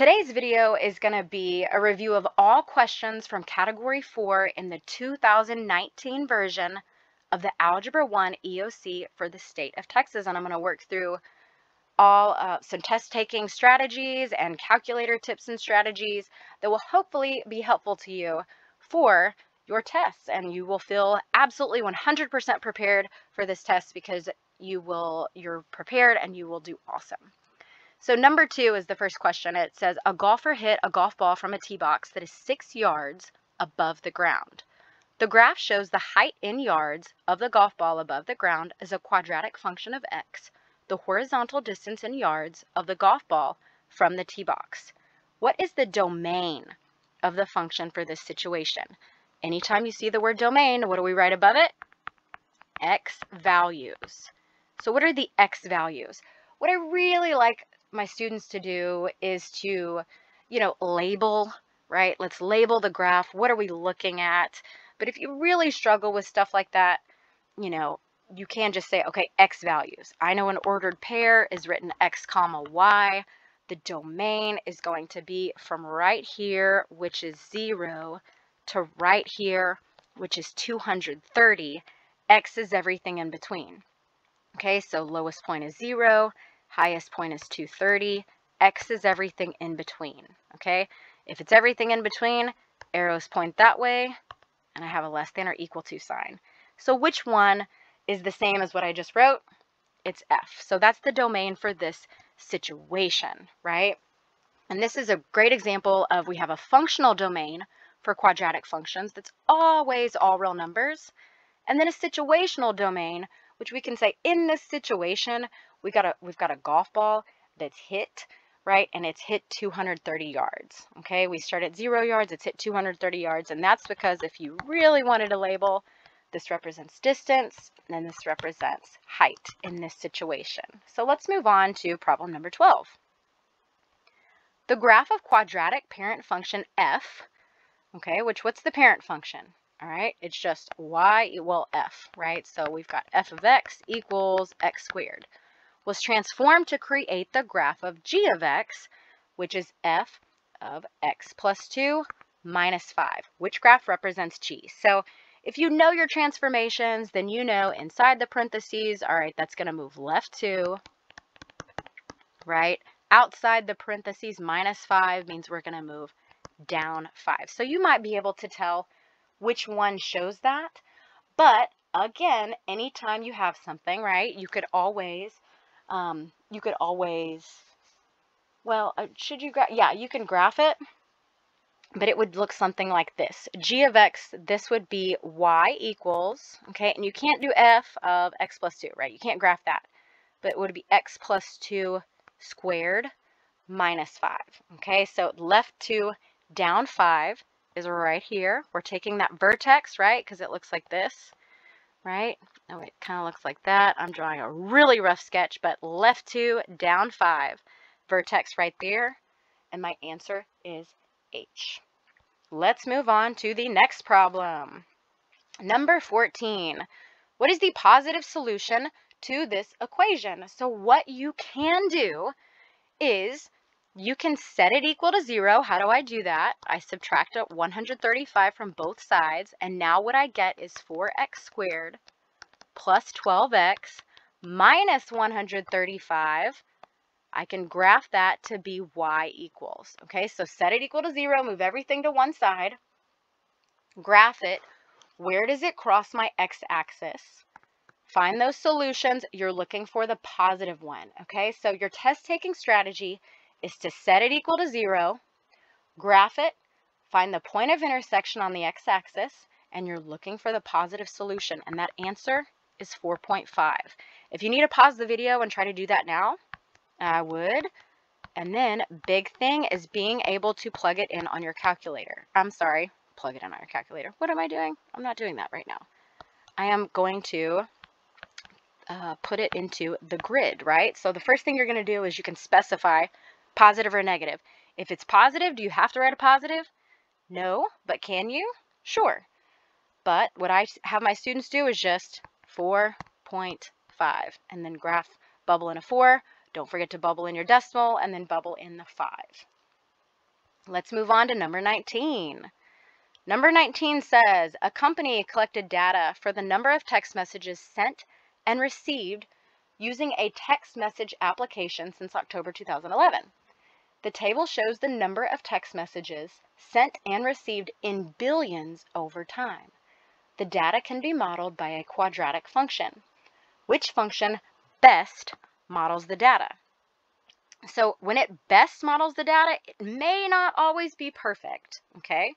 Today's video is going to be a review of all questions from Category 4 in the 2019 version of the Algebra 1 EOC for the state of Texas. And I'm going to work through all uh, some test taking strategies and calculator tips and strategies that will hopefully be helpful to you for your tests. And you will feel absolutely 100% prepared for this test because you will, you're prepared and you will do awesome. So number two is the first question. It says, a golfer hit a golf ball from a tee box that is six yards above the ground. The graph shows the height in yards of the golf ball above the ground as a quadratic function of x, the horizontal distance in yards of the golf ball from the tee box. What is the domain of the function for this situation? Anytime you see the word domain, what do we write above it? x values. So what are the x values? What I really like my students to do is to, you know, label, right? Let's label the graph. What are we looking at? But if you really struggle with stuff like that, you know, you can just say, okay, x values. I know an ordered pair is written x comma y. The domain is going to be from right here, which is 0, to right here, which is 230. x is everything in between. Okay, so lowest point is 0, highest point is 230. X is everything in between, okay? If it's everything in between, arrows point that way, and I have a less than or equal to sign. So which one is the same as what I just wrote? It's F. So that's the domain for this situation, right? And this is a great example of we have a functional domain for quadratic functions that's always all real numbers. And then a situational domain, which we can say in this situation, we got a we've got a golf ball that's hit right and it's hit 230 yards okay? We start at zero yards it's hit 230 yards and that's because if you really wanted to label this represents distance and this represents height in this situation. So let's move on to problem number 12 the graph of quadratic parent function f okay which what's the parent function? All right it's just y well f right? So we've got f of x equals x squared was transformed to create the graph of g of x, which is f of x plus 2 minus 5. Which graph represents g? So if you know your transformations, then you know inside the parentheses, all right, that's going to move left 2, right? Outside the parentheses, minus 5 means we're going to move down 5. So you might be able to tell which one shows that. But again, anytime you have something, right, you could always um, you could always, well, uh, should you, graph? yeah, you can graph it, but it would look something like this. g of x, this would be y equals, okay, and you can't do f of x plus 2, right? You can't graph that, but it would be x plus 2 squared minus 5, okay? So left 2 down 5 is right here. We're taking that vertex, right, because it looks like this, right? Oh, it kind of looks like that. I'm drawing a really rough sketch, but left two, down five. Vertex right there. And my answer is H. Let's move on to the next problem. Number 14. What is the positive solution to this equation? So what you can do is you can set it equal to zero. How do I do that? I subtract 135 from both sides, and now what I get is 4x squared plus 12x minus 135. I can graph that to be y equals. Okay, so set it equal to zero, move everything to one side, graph it. Where does it cross my x-axis? Find those solutions. You're looking for the positive one. Okay, so your test taking strategy is to set it equal to zero, graph it, find the point of intersection on the x-axis, and you're looking for the positive solution. And that answer is 4.5. If you need to pause the video and try to do that now, I would. And then big thing is being able to plug it in on your calculator. I'm sorry, plug it in on your calculator. What am I doing? I'm not doing that right now. I am going to uh, put it into the grid, right? So the first thing you're going to do is you can specify positive or negative. If it's positive, do you have to write a positive? No, but can you? Sure. But what I have my students do is just 4.5 and then graph bubble in a 4. Don't forget to bubble in your decimal and then bubble in the 5. Let's move on to number 19. Number 19 says a company collected data for the number of text messages sent and received using a text message application since October 2011. The table shows the number of text messages sent and received in billions over time. The data can be modeled by a quadratic function. Which function best models the data? So when it best models the data, it may not always be perfect, okay?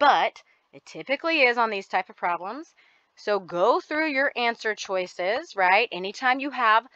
But it typically is on these type of problems. So go through your answer choices, right? Anytime you have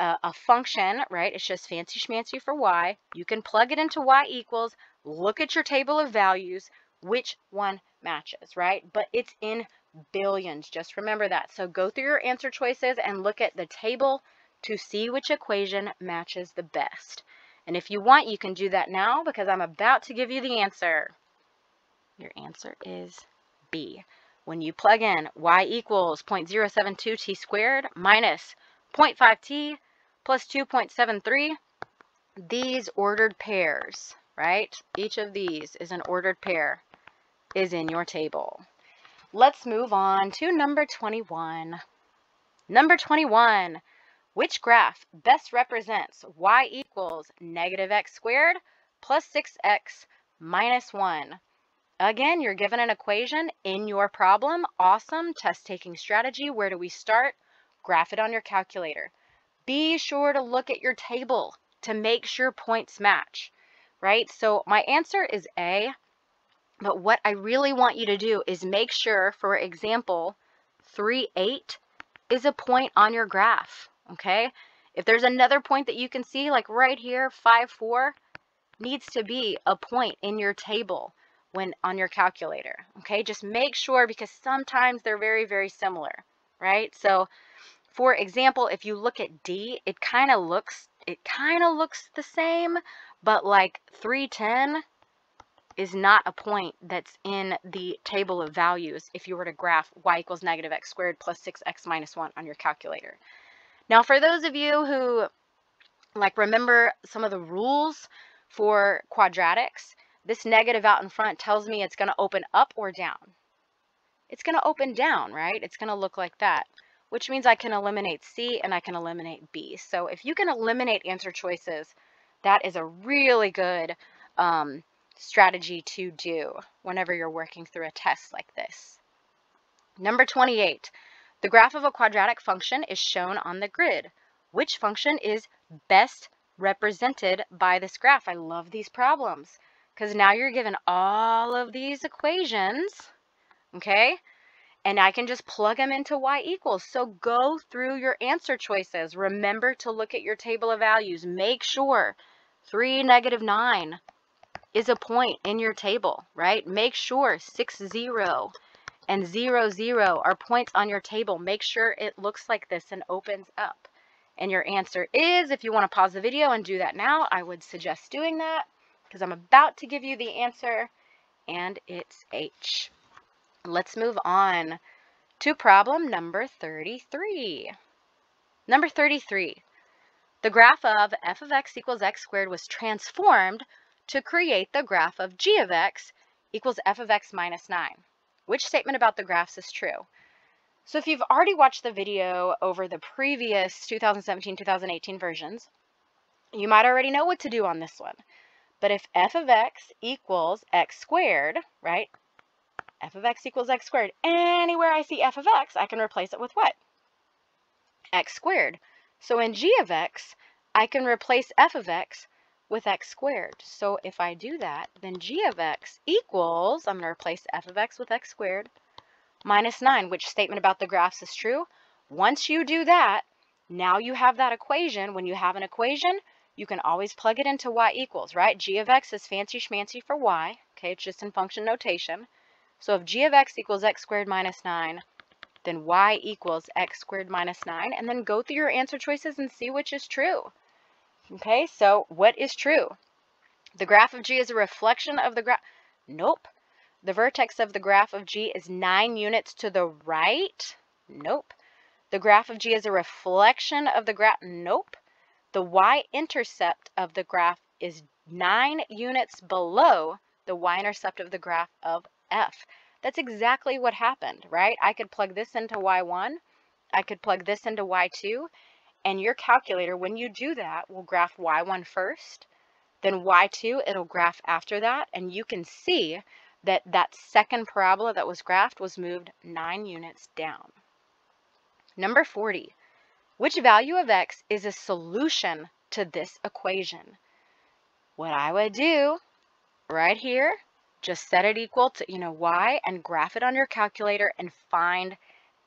a, a, function, right, it's just fancy schmancy for y, you can plug it into y equals, look at your table of values, which one matches, right? But it's in billions, just remember that. So go through your answer choices and look at the table to see which equation matches the best. And if you want, you can do that now because I'm about to give you the answer. Your answer is B. When you plug in y equals 0.072 t squared minus 0.5t plus 2.73, these ordered pairs, right? Each of these is an ordered pair, is in your table. Let's move on to number 21. Number 21, which graph best represents y equals negative x squared plus 6x minus 1? Again, you're given an equation in your problem. Awesome. Test taking strategy. Where do we start? Graph it on your calculator. Be sure to look at your table to make sure points match, right? So my answer is A, but what I really want you to do is make sure, for example, 3, 8 is a point on your graph, okay? If there's another point that you can see, like right here, 5, 4, needs to be a point in your table when on your calculator. Okay, just make sure because sometimes they're very, very similar, right? So for example, if you look at D, it kind of looks, it kind of looks the same, but like 310 is not a point that's in the table of values if you were to graph y equals negative x squared plus 6x minus 1 on your calculator. Now, for those of you who like remember some of the rules for quadratics, this negative out in front tells me it's going to open up or down. It's going to open down, right? It's going to look like that, which means I can eliminate C and I can eliminate B. So if you can eliminate answer choices, that is a really good um, strategy to do whenever you're working through a test like this. Number 28, the graph of a quadratic function is shown on the grid. Which function is best represented by this graph? I love these problems because now you're given all of these equations, okay? And I can just plug them into y equals. So go through your answer choices. Remember to look at your table of values. Make sure 3, negative 9 is a point in your table, right? Make sure 6, 0 and 0, 0 are points on your table. Make sure it looks like this and opens up. And your answer is, if you want to pause the video and do that now, I would suggest doing that because I'm about to give you the answer and it's H. Let's move on to problem number 33. Number 33. The graph of f of x equals x squared was transformed to create the graph of g of x equals f of x minus 9. Which statement about the graphs is true? So if you've already watched the video over the previous 2017-2018 versions, you might already know what to do on this one. But if f of x equals x squared, right? f of x equals x squared. Anywhere I see f of x, I can replace it with what? x squared. So in g of x, I can replace f of x with x squared. So if I do that, then g of x equals, I'm going to replace f of x with x squared, minus 9. Which statement about the graphs is true? Once you do that, now you have that equation. When you have an equation, you can always plug it into y equals, right? g of x is fancy schmancy for y. Okay, it's just in function notation. So if g of x equals x squared minus 9, then y equals x squared minus 9. And then go through your answer choices and see which is true. Okay, so what is true? The graph of g is a reflection of the graph. Nope. The vertex of the graph of g is 9 units to the right. Nope. The graph of g is a reflection of the graph. Nope. The y-intercept of the graph is 9 units below the y-intercept of the graph of f. That's exactly what happened, right? I could plug this into y1, I could plug this into y2, and your calculator, when you do that, will graph y1 first, then y2, it'll graph after that, and you can see that that second parabola that was graphed was moved 9 units down. Number 40, which value of x is a solution to this equation? What I would do right here, just set it equal to, you know, y and graph it on your calculator and find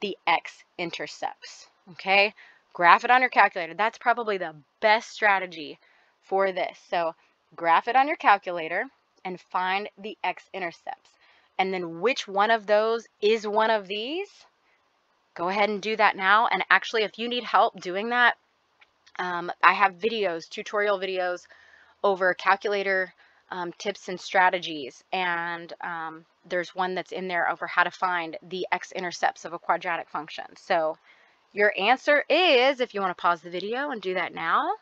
the x-intercepts, okay? Graph it on your calculator. That's probably the best strategy for this. So graph it on your calculator and find the x-intercepts. And then which one of those is one of these? Go ahead and do that now. And actually, if you need help doing that, um, I have videos, tutorial videos over calculator um, tips and strategies. And um, there's one that's in there over how to find the x-intercepts of a quadratic function. So your answer is, if you want to pause the video and do that now,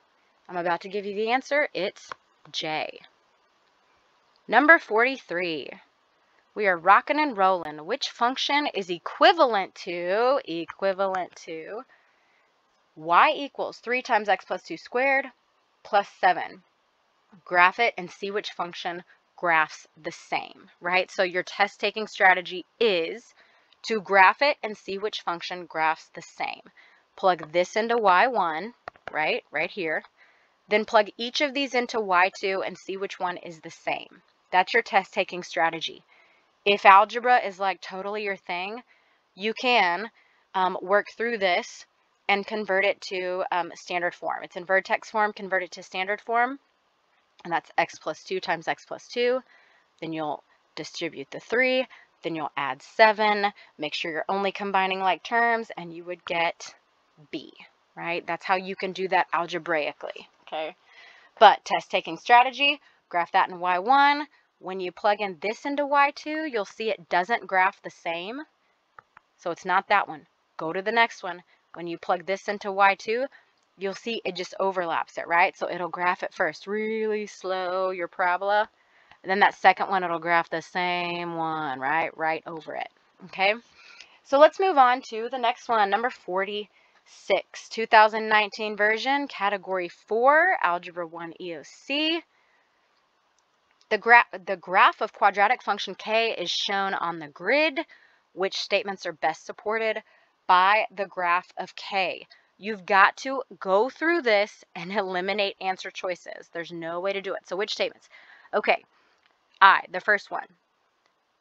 I'm about to give you the answer. It's J. Number 43. We are rocking and rolling. Which function is equivalent to, equivalent to, y equals 3 times x plus 2 squared plus 7 graph it and see which function graphs the same, right? So your test taking strategy is to graph it and see which function graphs the same. Plug this into y1, right, right here. Then plug each of these into y2 and see which one is the same. That's your test taking strategy. If algebra is like totally your thing, you can um, work through this and convert it to um, standard form. It's in vertex form, convert it to standard form and that's x plus 2 times x plus 2. Then you'll distribute the 3, then you'll add 7, make sure you're only combining like terms, and you would get b, right? That's how you can do that algebraically, okay? But test taking strategy, graph that in y1. When you plug in this into y2, you'll see it doesn't graph the same. So it's not that one. Go to the next one. When you plug this into y2, you'll see it just overlaps it, right? So it'll graph it first really slow, your parabola. And then that second one, it'll graph the same one, right? Right over it, okay? So let's move on to the next one, number 46, 2019 version, category 4, Algebra 1 EOC. The, gra the graph of quadratic function k is shown on the grid. Which statements are best supported by the graph of k? You've got to go through this and eliminate answer choices. There's no way to do it. So which statements? Okay, I, the first one.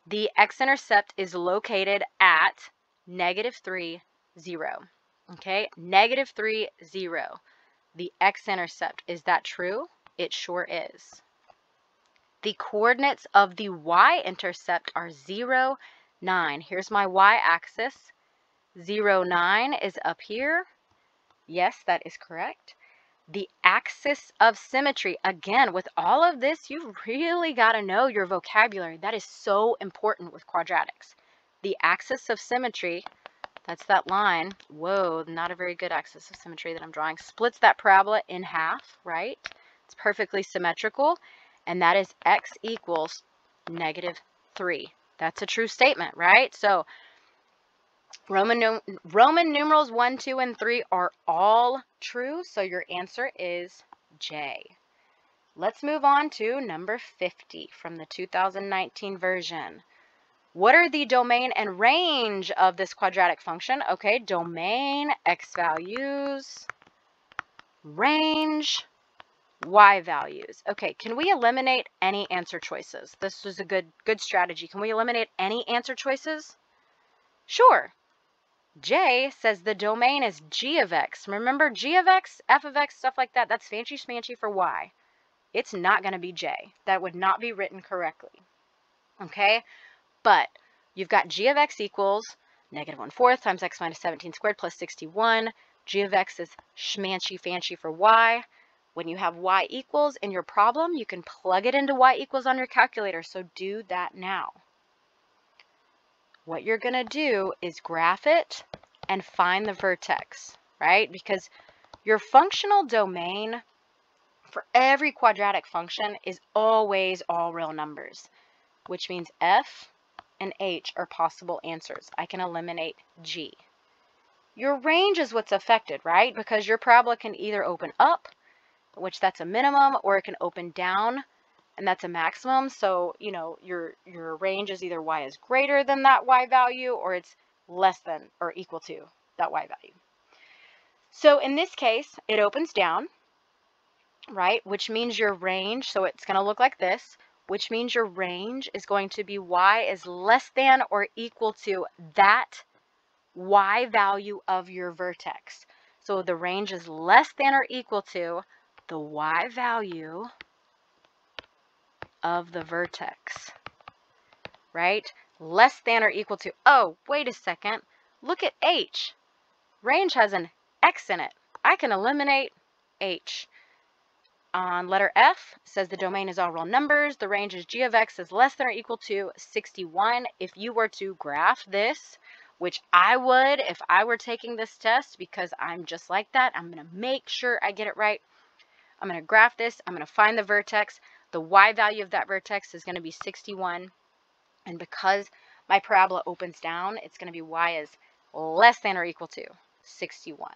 The x-intercept is located at negative 3, 0. Okay, negative 3, 0. The x-intercept, is that true? It sure is. The coordinates of the y-intercept are 0, 9. Here's my y-axis. 0, 9 is up here. Yes, that is correct. The axis of symmetry. Again, with all of this, you've really got to know your vocabulary. That is so important with quadratics. The axis of symmetry, that's that line. Whoa, not a very good axis of symmetry that I'm drawing. Splits that parabola in half, right? It's perfectly symmetrical. And that is x equals negative 3. That's a true statement, right? So Roman, Roman numerals 1, 2, and 3 are all true, so your answer is J. Let's move on to number 50 from the 2019 version. What are the domain and range of this quadratic function? Okay, domain, x values, range, y values. Okay, can we eliminate any answer choices? This was a good, good strategy. Can we eliminate any answer choices? Sure. J says the domain is g of x. Remember g of x, f of x, stuff like that, that's fancy smancy for y. It's not going to be j. That would not be written correctly. Okay? But you've got g of x equals negative 1 fourth times x minus 17 squared plus 61. g of x is schmancy fancy for y. When you have y equals in your problem, you can plug it into y equals on your calculator. So do that now what you're going to do is graph it and find the vertex, right? Because your functional domain for every quadratic function is always all real numbers, which means f and h are possible answers. I can eliminate g. Your range is what's affected, right? Because your parabola can either open up, which that's a minimum, or it can open down, and that's a maximum. So, you know, your, your range is either y is greater than that y value, or it's less than or equal to that y value. So in this case, it opens down, right? Which means your range, so it's going to look like this, which means your range is going to be y is less than or equal to that y value of your vertex. So the range is less than or equal to the y value of the vertex, right? Less than or equal to, oh, wait a second, look at h. Range has an x in it. I can eliminate h. On letter F, says the domain is all real numbers. The range is g of x is less than or equal to 61. If you were to graph this, which I would if I were taking this test because I'm just like that. I'm going to make sure I get it right. I'm going to graph this. I'm going to find the vertex. The y value of that vertex is going to be 61. And because my parabola opens down, it's going to be y is less than or equal to 61.